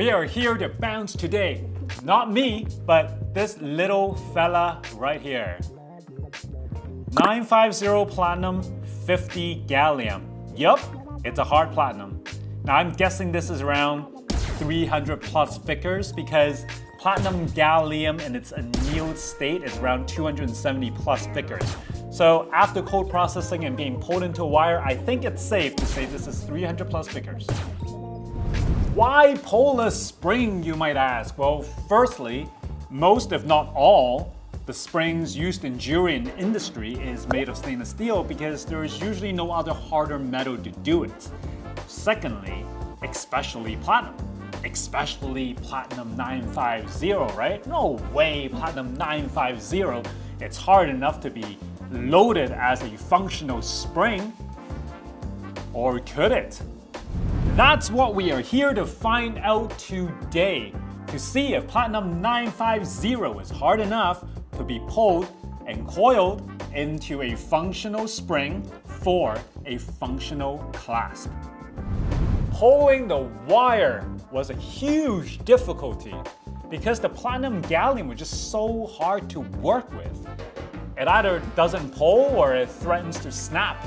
We are here to bounce today. Not me, but this little fella right here. 950 platinum, 50 gallium. Yup, it's a hard platinum. Now I'm guessing this is around 300 plus Vickers because platinum gallium in its annealed state is around 270 plus Vickers. So after cold processing and being pulled into a wire, I think it's safe to say this is 300 plus Vickers. Why Polar Spring, you might ask? Well, firstly, most if not all the springs used in jewelry and industry is made of stainless steel because there is usually no other harder metal to do it. Secondly, especially platinum. Especially platinum 950, right? No way platinum 950. It's hard enough to be loaded as a functional spring. Or could it? That's what we are here to find out today. To see if platinum 950 is hard enough to be pulled and coiled into a functional spring for a functional clasp. Pulling the wire was a huge difficulty because the platinum gallium was just so hard to work with. It either doesn't pull or it threatens to snap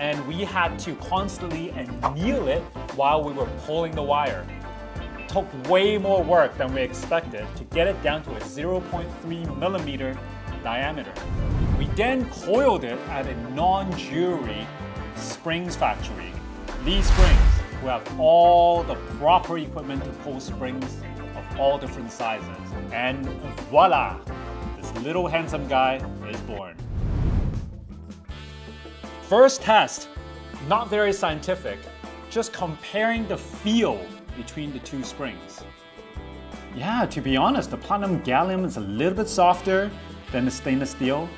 and we had to constantly anneal it while we were pulling the wire took way more work than we expected to get it down to a 0.3 millimeter diameter. We then coiled it at a non-jewelry springs factory, Lee Springs, who have all the proper equipment to pull springs of all different sizes. And voila, this little handsome guy is born. First test, not very scientific, just comparing the feel between the two springs. Yeah, to be honest, the platinum gallium is a little bit softer than the stainless steel.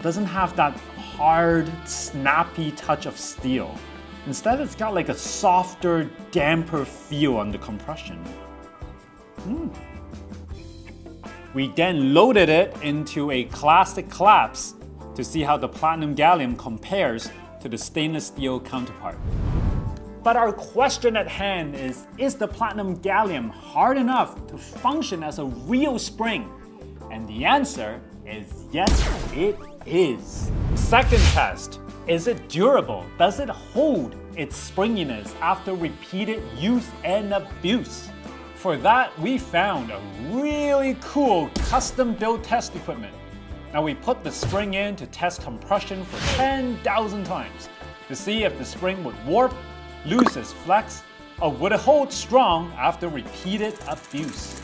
It doesn't have that hard, snappy touch of steel. Instead, it's got like a softer, damper feel on the compression. Hmm. We then loaded it into a classic clasp to see how the platinum gallium compares to the stainless steel counterpart. But our question at hand is, is the platinum gallium hard enough to function as a real spring? And the answer is yes, it is. Second test, is it durable? Does it hold its springiness after repeated use and abuse? For that, we found a really cool custom-built test equipment. Now we put the spring in to test compression for 10,000 times to see if the spring would warp lose its flex, or would it hold strong after repeated abuse?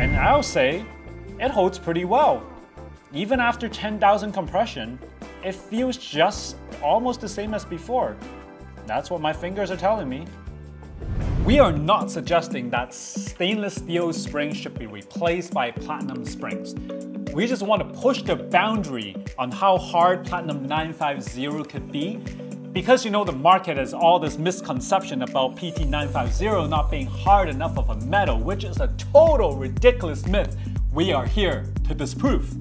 And I'll say, it holds pretty well. Even after 10,000 compression, it feels just almost the same as before. That's what my fingers are telling me. We are not suggesting that stainless steel springs should be replaced by platinum springs. We just want to push the boundary on how hard Platinum 950 could be. Because you know the market has all this misconception about PT950 not being hard enough of a metal, which is a total ridiculous myth, we are here to disprove.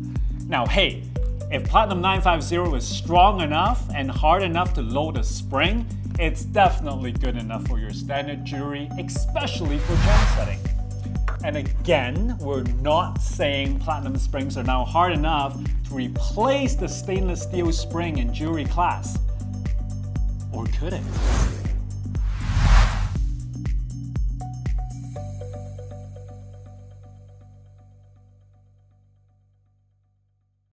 Now hey, if Platinum 950 is strong enough and hard enough to load a spring, it's definitely good enough for your standard jewelry, especially for gem setting. And again, we're not saying platinum springs are now hard enough to replace the stainless steel spring in jewelry class. Or could it?